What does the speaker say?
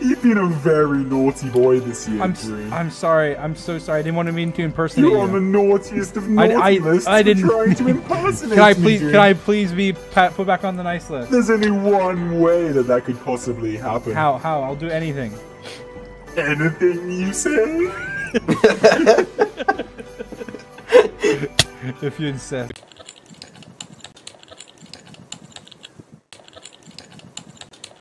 You've been a very naughty boy this year, I'm Dream. I'm sorry. I'm so sorry. I didn't want to mean to impersonate You're on the naughtiest of naughty I- lists I didn't- trying to impersonate Can I please? me, Can I please be put back on the nice list? There's only one way that that could possibly happen. How? How? I'll do anything. Anything you say? If you insist.